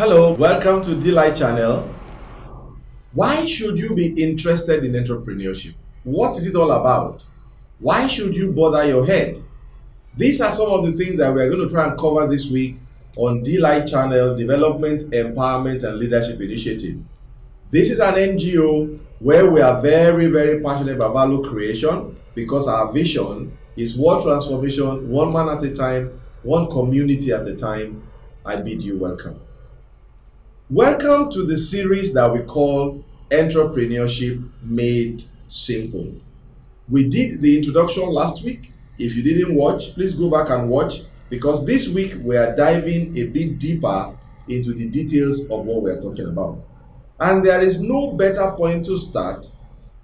Hello, welcome to Delight Channel. Why should you be interested in entrepreneurship? What is it all about? Why should you bother your head? These are some of the things that we are going to try and cover this week on Delight Channel Development, Empowerment, and Leadership Initiative. This is an NGO where we are very, very passionate about value creation because our vision is world transformation, one man at a time, one community at a time. I bid you welcome. Welcome to the series that we call Entrepreneurship Made Simple. We did the introduction last week. If you didn't watch, please go back and watch because this week we are diving a bit deeper into the details of what we are talking about. And there is no better point to start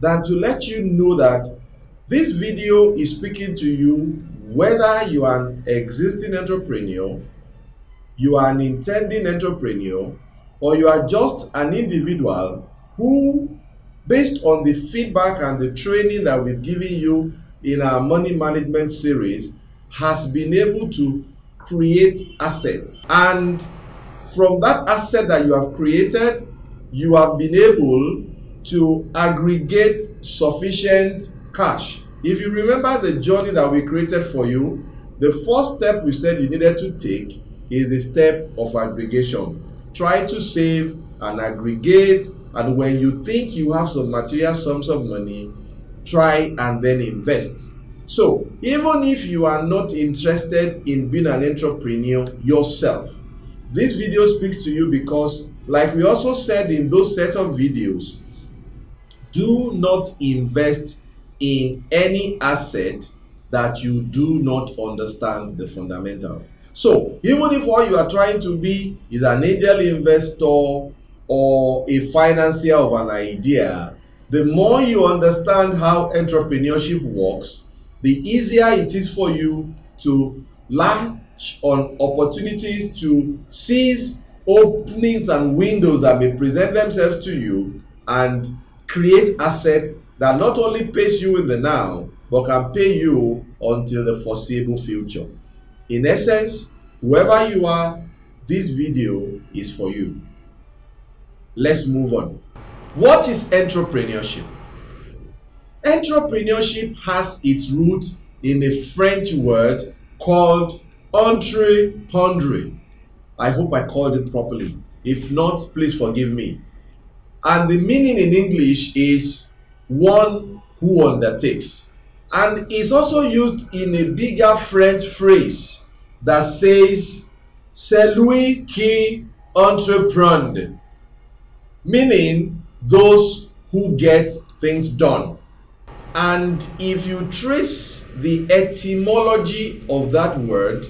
than to let you know that this video is speaking to you whether you are an existing entrepreneur, you are an intending entrepreneur, or you are just an individual who, based on the feedback and the training that we've given you in our money management series, has been able to create assets. And from that asset that you have created, you have been able to aggregate sufficient cash. If you remember the journey that we created for you, the first step we said you needed to take is the step of aggregation try to save and aggregate. And when you think you have some material sums of money try and then invest. So even if you are not interested in being an entrepreneur yourself this video speaks to you because like we also said in those set of videos do not invest in any asset that you do not understand the fundamentals. So even if what you are trying to be is an angel investor or a financier of an idea, the more you understand how entrepreneurship works, the easier it is for you to latch on opportunities to seize openings and windows that may present themselves to you and create assets that not only pays you in the now but can pay you until the foreseeable future. In essence, whoever you are, this video is for you. Let's move on. What is entrepreneurship? Entrepreneurship has its root in a French word called entreprendre. I hope I called it properly. If not, please forgive me. And the meaning in English is one who undertakes and is also used in a bigger French phrase that says celui qui entreprend, meaning those who get things done. And if you trace the etymology of that word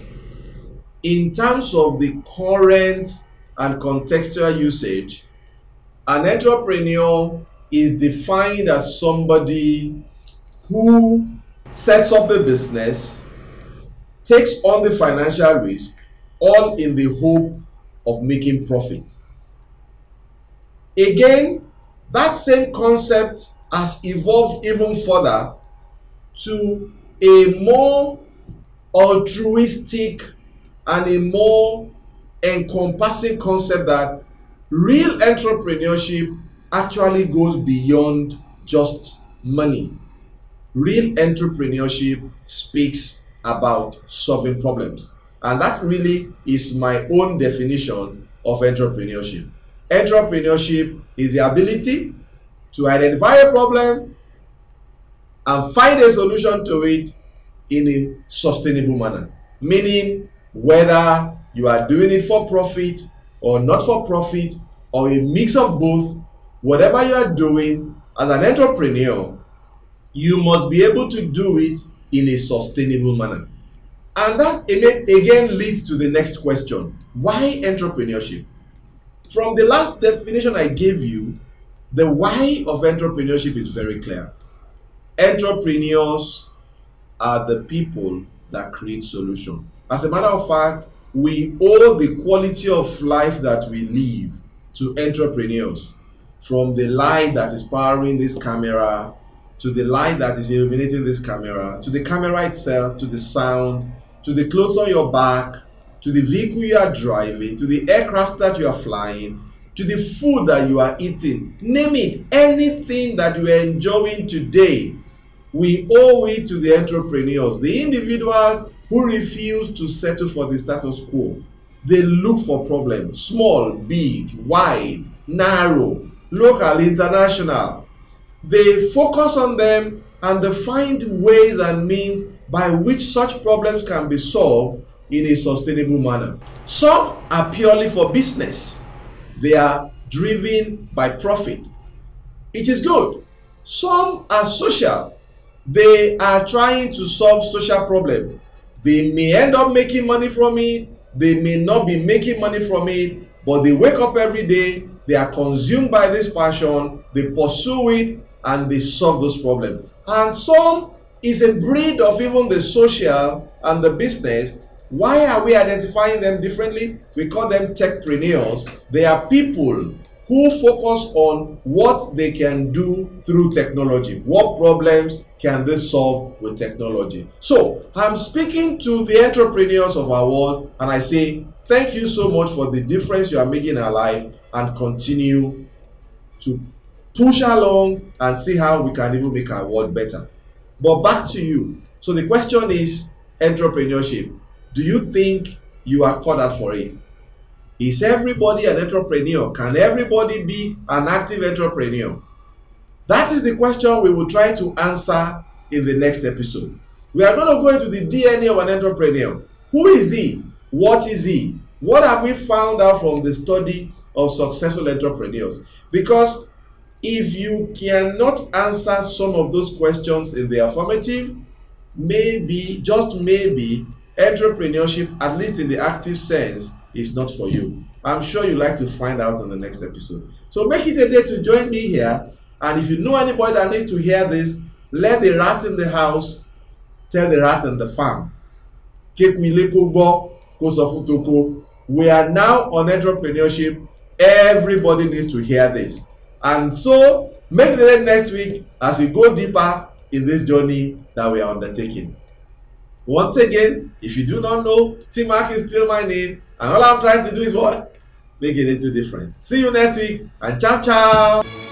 in terms of the current and contextual usage, an entrepreneur is defined as somebody who sets up a business, takes on the financial risk, all in the hope of making profit. Again, that same concept has evolved even further to a more altruistic and a more encompassing concept that real entrepreneurship actually goes beyond just money real entrepreneurship speaks about solving problems. And that really is my own definition of entrepreneurship. Entrepreneurship is the ability to identify a problem and find a solution to it in a sustainable manner. Meaning, whether you are doing it for profit or not for profit or a mix of both, whatever you are doing as an entrepreneur, you must be able to do it in a sustainable manner. And that again leads to the next question why entrepreneurship? From the last definition I gave you, the why of entrepreneurship is very clear. Entrepreneurs are the people that create solution. As a matter of fact, we owe the quality of life that we live to entrepreneurs. From the light that is powering this camera to the light that is illuminating this camera, to the camera itself, to the sound, to the clothes on your back, to the vehicle you are driving, to the aircraft that you are flying, to the food that you are eating. Name it, anything that you are enjoying today, we owe it to the entrepreneurs, the individuals who refuse to settle for the status quo. They look for problems, small, big, wide, narrow, local, international. They focus on them and they find ways and means by which such problems can be solved in a sustainable manner. Some are purely for business, they are driven by profit. It is good. Some are social, they are trying to solve social problems. They may end up making money from it, they may not be making money from it, but they wake up every day, they are consumed by this passion, they pursue it, and they solve those problems. And some is a breed of even the social and the business. Why are we identifying them differently? We call them techpreneurs. They are people who focus on what they can do through technology. What problems can they solve with technology? So, I'm speaking to the entrepreneurs of our world and I say, thank you so much for the difference you are making in our life and continue to push along and see how we can even make our world better. But back to you. So the question is entrepreneurship. Do you think you are called out for it? Is everybody an entrepreneur? Can everybody be an active entrepreneur? That is the question we will try to answer in the next episode. We are going to go into the DNA of an entrepreneur. Who is he? What is he? What have we found out from the study of successful entrepreneurs? Because if you cannot answer some of those questions in the affirmative, maybe, just maybe, entrepreneurship, at least in the active sense, is not for you. I'm sure you'd like to find out on the next episode. So make it a day to join me here. And if you know anybody that needs to hear this, let the rat in the house tell the rat in the farm. We are now on entrepreneurship. Everybody needs to hear this. And so, make the next week as we go deeper in this journey that we are undertaking. Once again, if you do not know, T Mark is still my name, and all I'm trying to do is what? Make a little difference. See you next week, and ciao, ciao.